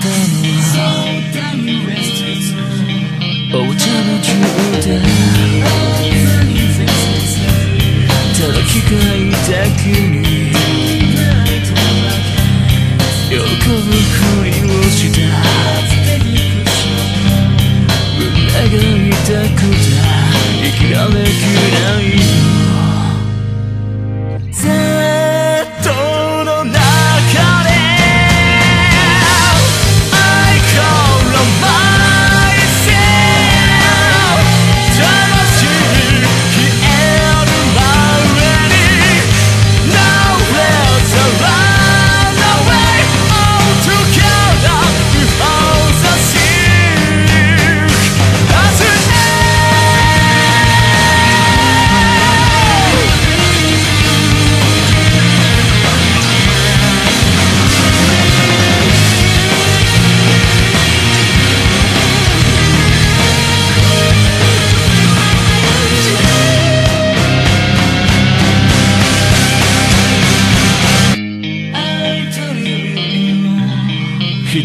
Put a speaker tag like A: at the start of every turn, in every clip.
A: Then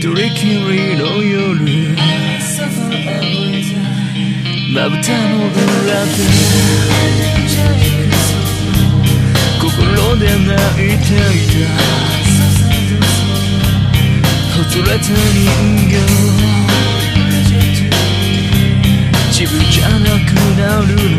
A: 一人きりの夜？まぶたの裏で心で泣いていた。ほつれた人形。自分じゃなくなるの。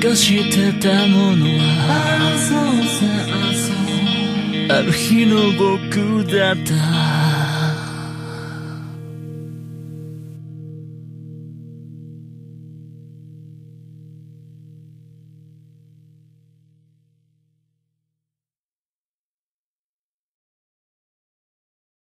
A: がしてたものは。ある日の僕だった。